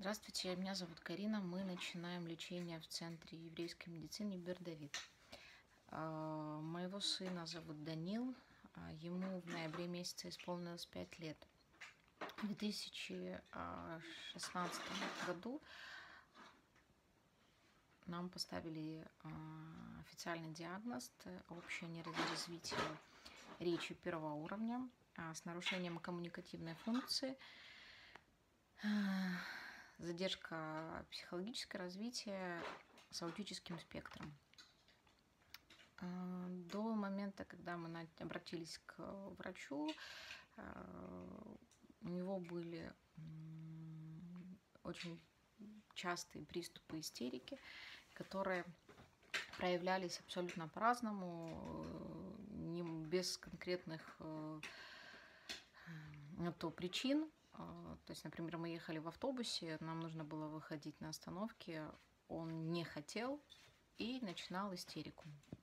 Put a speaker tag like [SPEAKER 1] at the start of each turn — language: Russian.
[SPEAKER 1] Здравствуйте, меня зовут Карина. Мы начинаем лечение в Центре еврейской медицины Бердавид. А, Моего сына зовут Данил. А, Ему в ноябре месяце исполнилось 5 лет. В 2016 году нам поставили а, официальный диагноз общее нейроразвитие речи первого уровня с нарушением коммуникативной функции, задержка психологического развития с аутическим спектром. А, До момента, когда мы обратились к врачу, а, у него были очень частые приступы истерики, которые проявлялись абсолютно по-разному, э, без конкретных э, то причин. А, То есть, например, мы ехали в автобусе, нам нужно было выходить на остановке, он не хотел и начинал истерику.